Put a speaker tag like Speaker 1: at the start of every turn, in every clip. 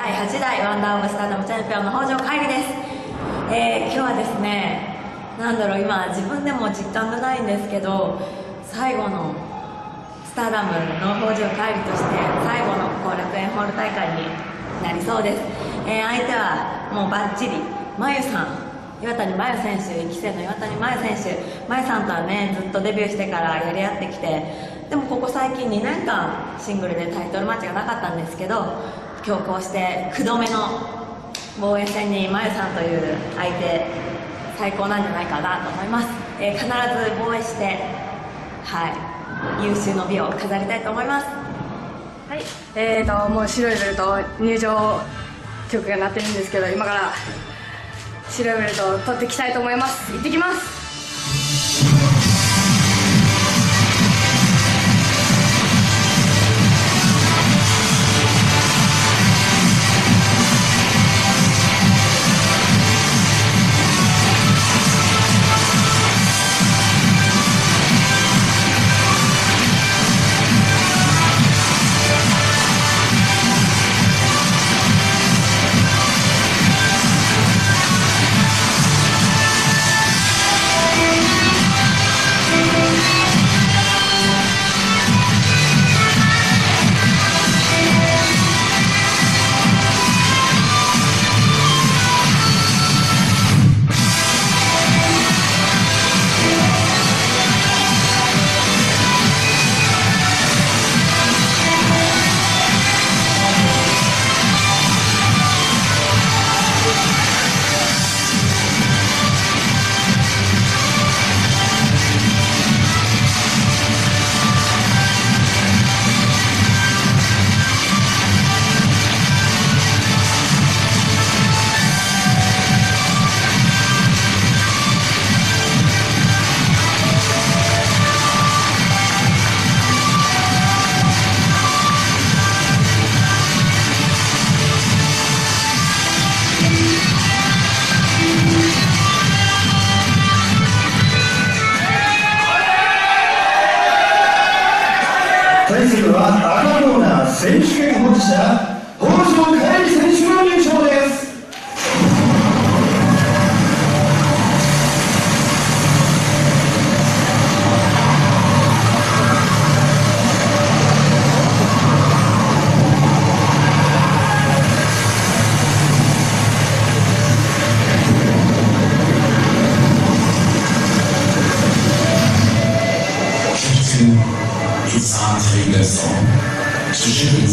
Speaker 1: 第8代ワンダーオブスターダムチャンピオンの北条海里です、えー、今日はですねなんだろう今自分でも実感がないんですけど最後のスターダムの北条海里として最後の後楽園ホール大会になりそうです、えー、相手はもうバッチリまゆさん岩谷真由選手1期生の岩谷真由選手。真由さんとはねずっとデビューしてからやり合ってきてでもここ最近2年間シングルでタイトルマッチがなかったんですけど今日こうして9度目の防衛戦に真由さんという相手最高なんじゃないかなと思います、えー、必ず防衛してはい優秀の美を飾りたいと思います。
Speaker 2: はい。えーともう白いベルト入場曲が鳴ってるんですけど今から白いベルトを取っていきたいと思います。行ってきます。
Speaker 3: to you.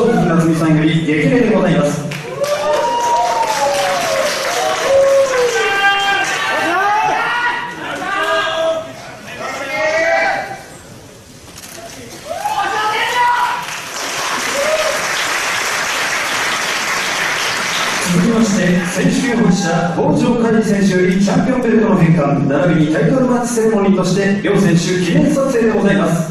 Speaker 4: 正直夏美さんより激励でございます。続きまして選手権保持者北条海里選手よりチャンピオンベルトの返還並びにタイトルマッチセレモニーとして両選手記念撮影でございます。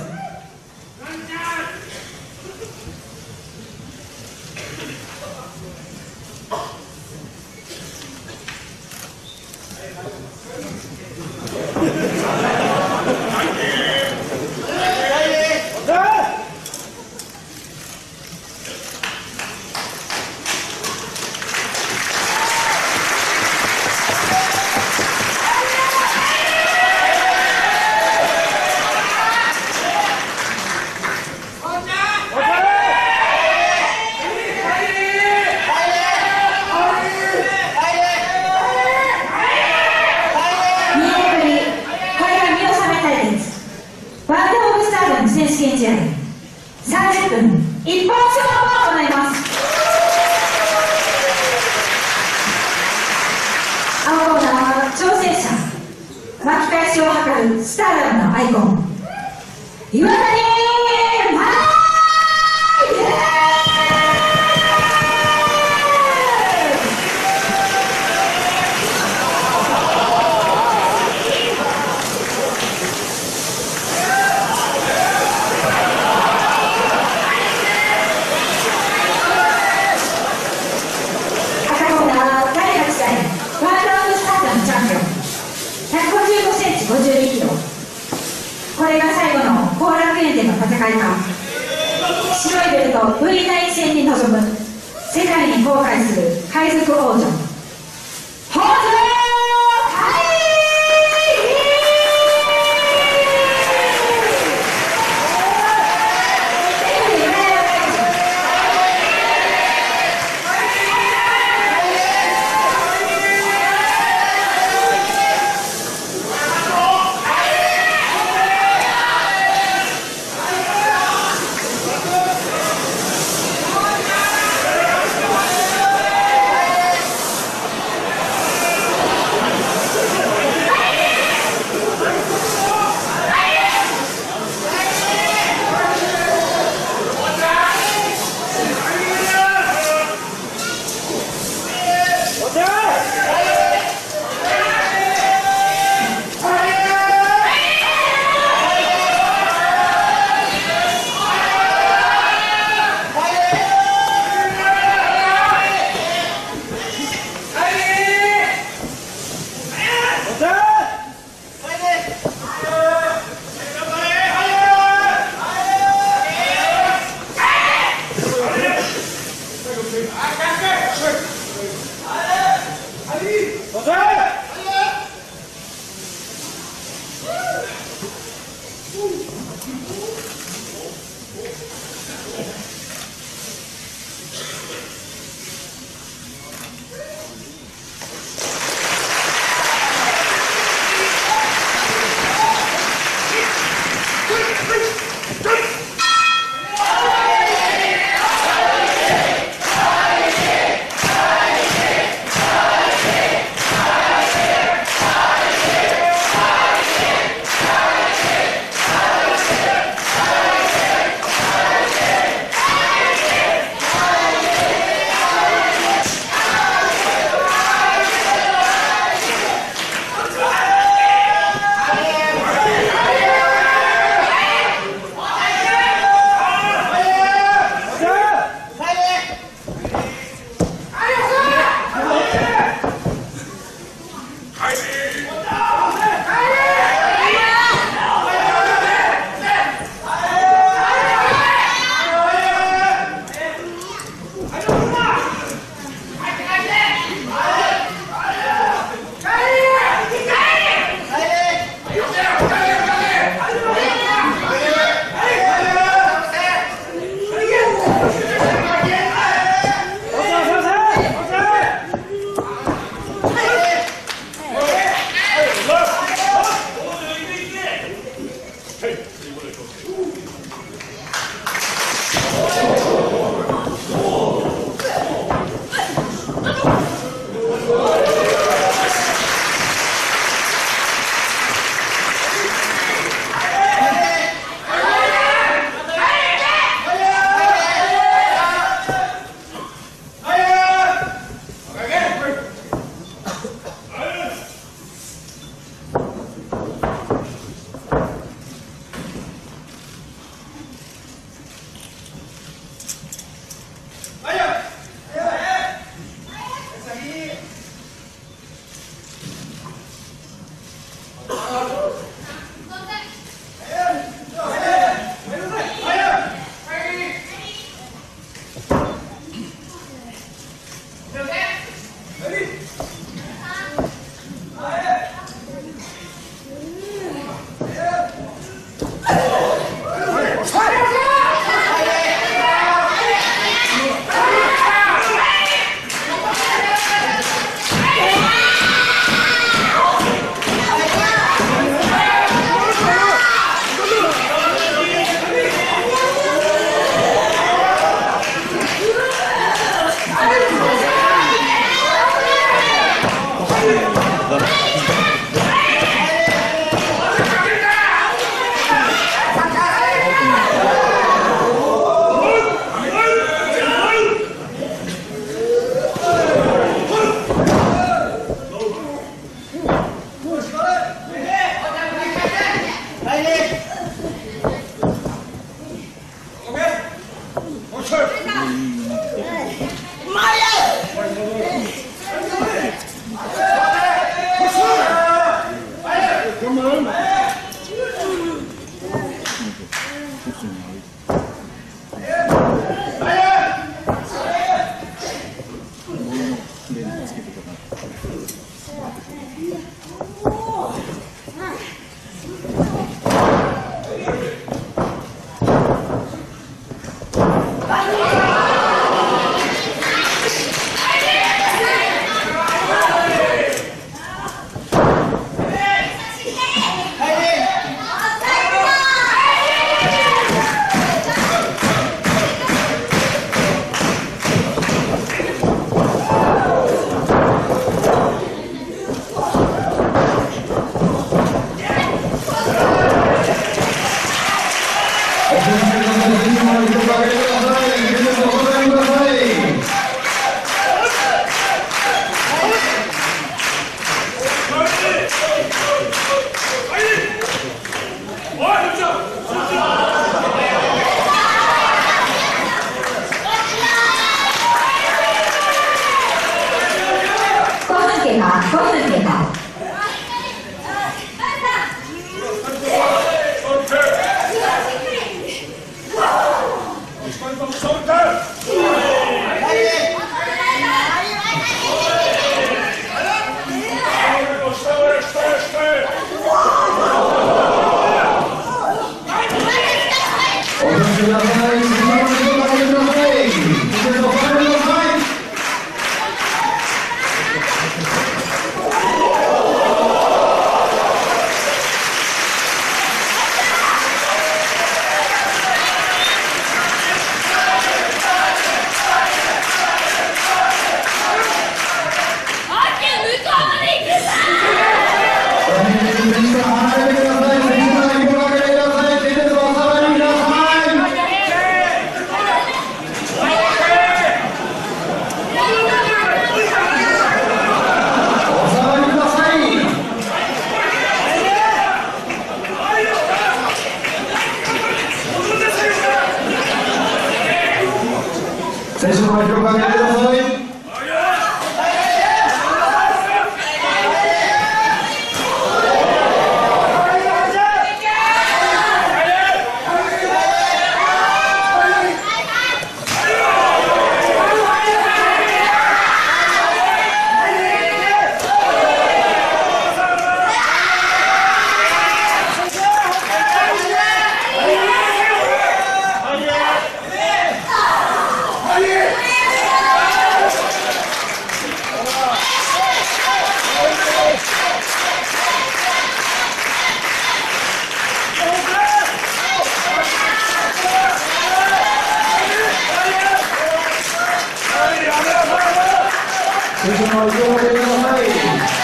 Speaker 5: 一緒のお祝いをしてください。